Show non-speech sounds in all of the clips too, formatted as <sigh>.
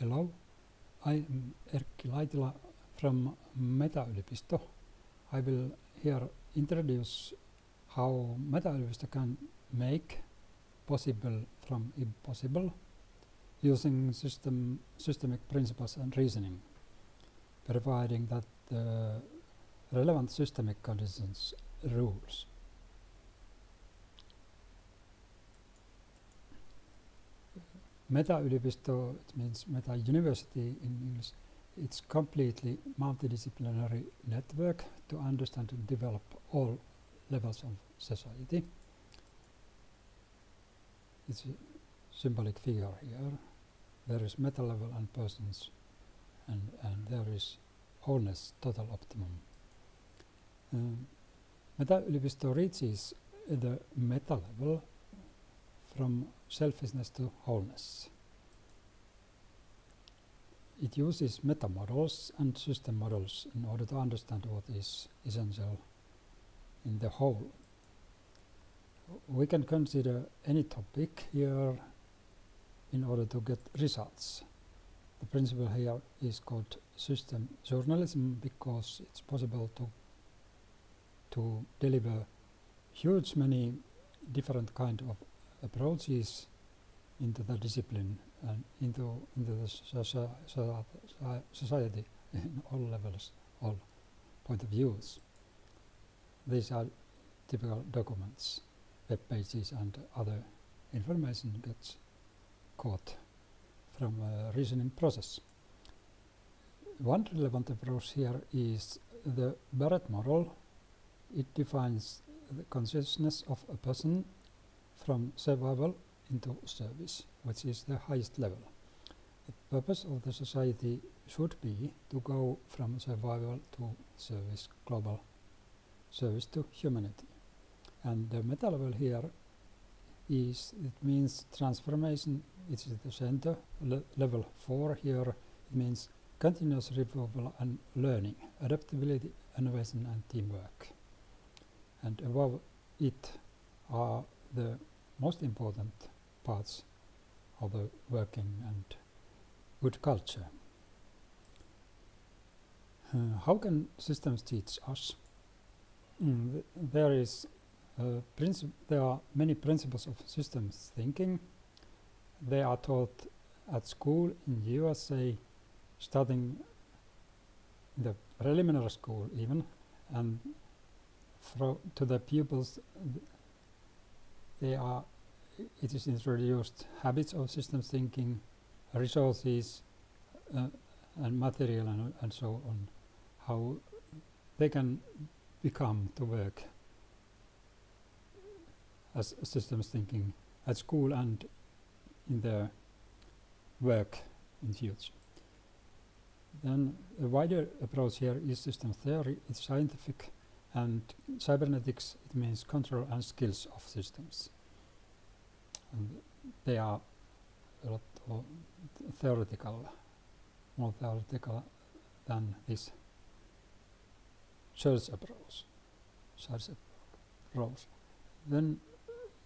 Hello, I'm Erkki Laitila from Meta-yliopisto. I will here introduce how Meta-yliopisto can make possible from impossible using system systemic principles and reasoning, providing that the relevant systemic conditions rules. Meta-yliopisto, it means Meta University in English, it's completely multidisciplinary network to understand and develop all levels of society. It's a symbolic figure here. There is meta level and persons and, and there is wholeness, total optimum. Um, Meta-yliopisto reaches the meta level from selfishness to wholeness. It uses meta models and system models in order to understand what is essential in the whole. We can consider any topic here in order to get results. The principle here is called system journalism because it's possible to to deliver huge many different kind of approaches into the discipline and into into the society <laughs> in all levels, all point of views. These are typical documents, web pages and other information gets caught from a reasoning process. One relevant approach here is the Barrett model. It defines the consciousness of a person from survival into service, which is the highest level. The purpose of the society should be to go from survival to service, global service to humanity. And the meta level here is, it means transformation, it's at the center, le level 4 here, it means continuous revival and learning, adaptability, innovation and teamwork. And above it are the most important parts of the working and good culture. Uh, how can systems teach us? Mm, th there is there are many principles of systems thinking. They are taught at school in USA, studying in the preliminary school even, and to the pupils they are it is introduced habits of systems thinking, resources uh, and material and, and so on, how they can become to work as systems thinking at school and in their work in future. Then a wider approach here is system theory, it's scientific and cybernetics, it means control and skills of systems and they are a lot theoretical, more theoretical than this search approach. Search approach. Then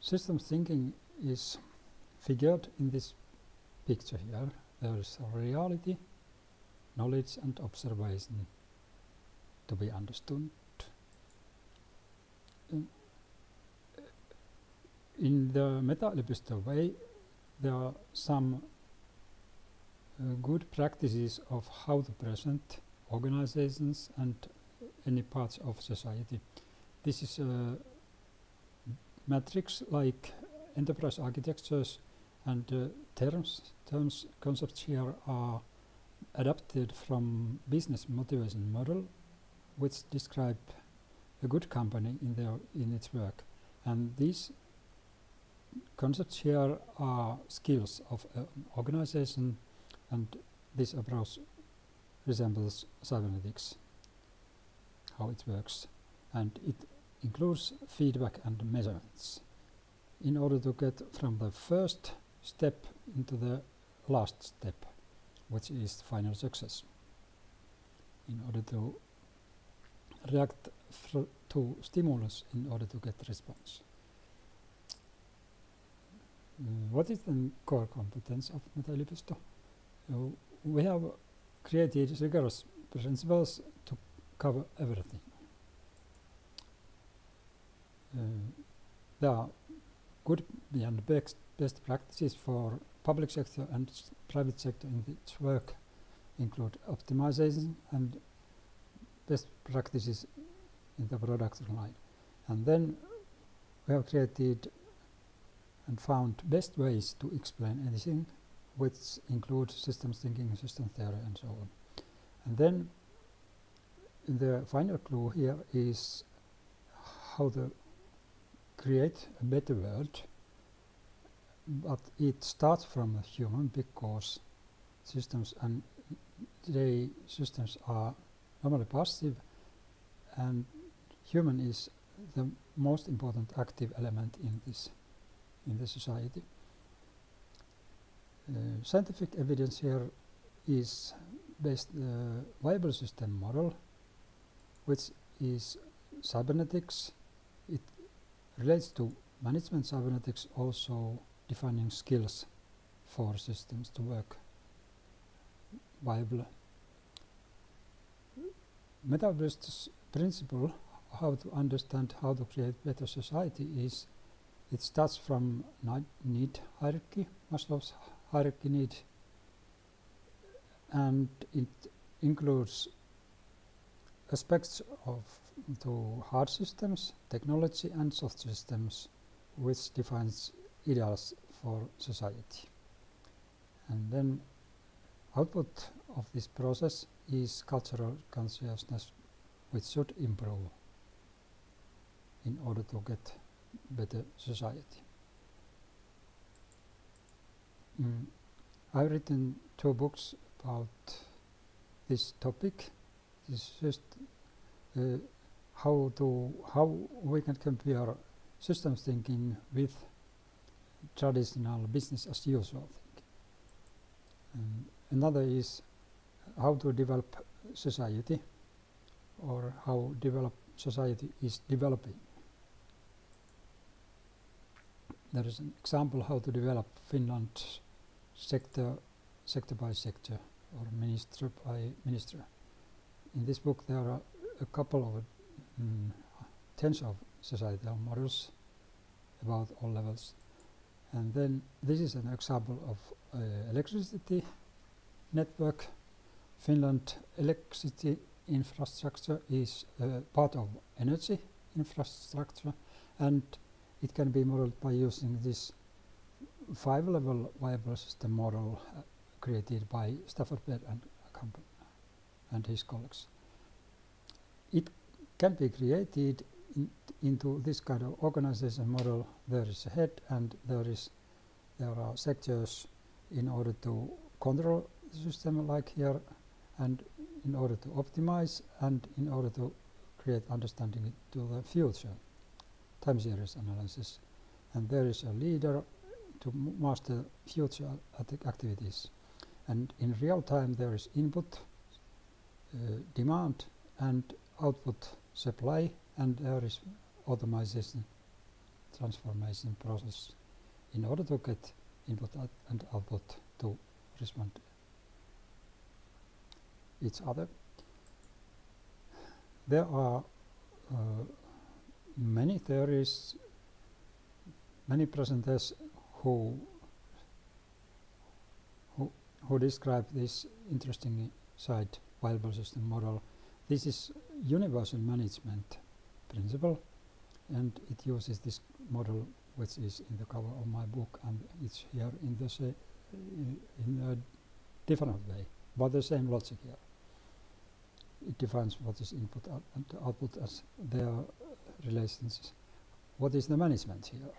systems thinking is figured in this picture here. There is reality, knowledge and observation to be understood. In the meta-yliopisto way, there are some uh, good practices of how to present organizations and any parts of society. This is a matrix like enterprise architectures and uh, terms, terms, concepts here are adapted from business motivation model which describe a good company in their in its work and these concepts here are skills of an organization and this approach resembles cybernetics, how it works. And it includes feedback and measurements in order to get from the first step into the last step, which is final success. In order to react to stimulus in order to get response. What is the core competence of Meta-yliopisto? So we have created rigorous principles to cover everything. Uh, there are good and best, best practices for public sector and private sector in its work include optimization and best practices in the production line. And then we have created and found best ways to explain anything which include systems thinking, system theory and so on. And then the final clue here is how to create a better world but it starts from a human because systems and today systems are normally passive and human is the most important active element in this in the society. Uh, scientific evidence here is based uh, viable system model which is cybernetics. It relates to management cybernetics also defining skills for systems to work viably. Metaverse principle how to understand how to create better society is it starts from need hierarchy, Maslow's hierarchy need, and it includes aspects of to hard systems, technology and soft systems, which defines ideals for society. And then output of this process is cultural consciousness which should improve in order to get better society. Mm. I've written two books about this topic. Is just uh, how to how we can compare systems thinking with traditional business as usual thinking. And another is how to develop society or how develop society is developing. There is an example how to develop Finland sector sector by sector or minister by minister. In this book there are a couple of mm, tens of societal models about all levels and then this is an example of uh, electricity network. Finland electricity infrastructure is uh, part of energy infrastructure and it can be modeled by using this five level viable system model uh, created by Stafford Beer and and his colleagues. It can be created in into this kind of organization model there is a head and there is there are sectors in order to control the system like here and in order to optimize and in order to create understanding to the future time series analysis. And there is a leader to master future activities. And in real time there is input uh, demand and output supply and there is automation transformation process in order to get input and output to respond. Each other. There are uh, many theories, many presenters who who, describe this interesting side viable system model. This is universal management principle and it uses this model which is in the cover of my book and it's here in the in a different way but the same logic here it defines what is input and output as their relations what is the management here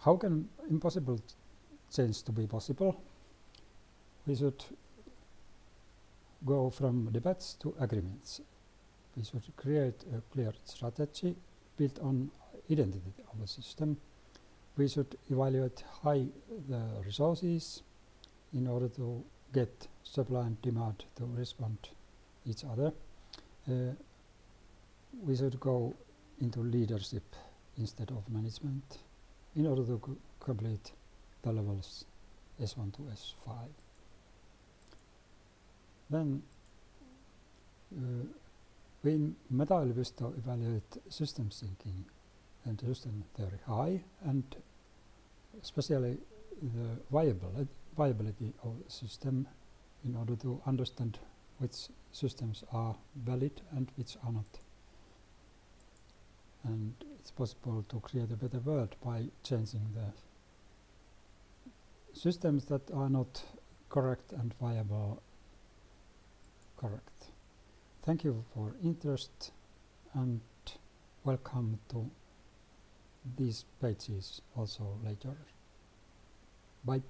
how can impossible change to be possible we should go from debates to agreements we should create a clear strategy built on identity of the system. We should evaluate high the resources in order to get supply and demand to respond each other. Uh, we should go into leadership instead of management in order to complete the levels S1 to S5. Then uh, we in Meta Yliopisto evaluate system thinking and system theory high and especially the viable, viability of system in order to understand which systems are valid and which are not. And it's possible to create a better world by changing the systems that are not correct and viable correct. Thank you for interest and welcome to these pages also later. Bye.